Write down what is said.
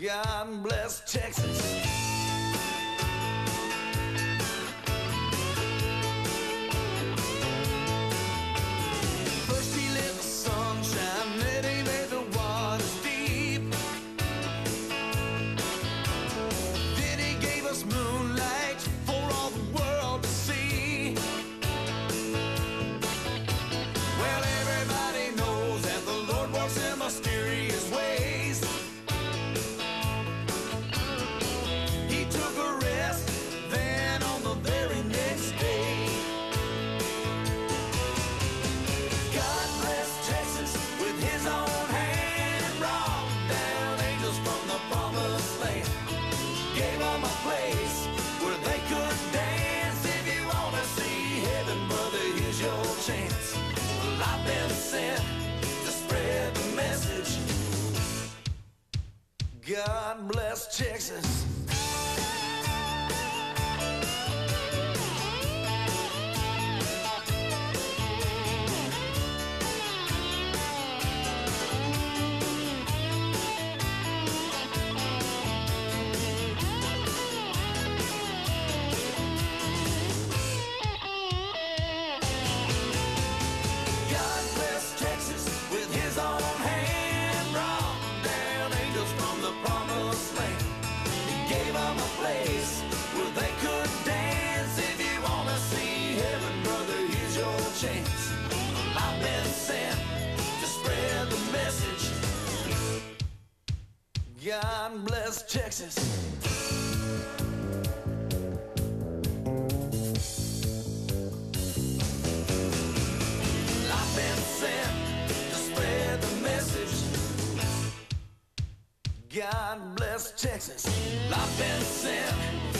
God bless Texas. God bless Texas. chance. I've been sent to spread the message. God bless Texas. I've been sent to spread the message. God bless Texas. I've been sent.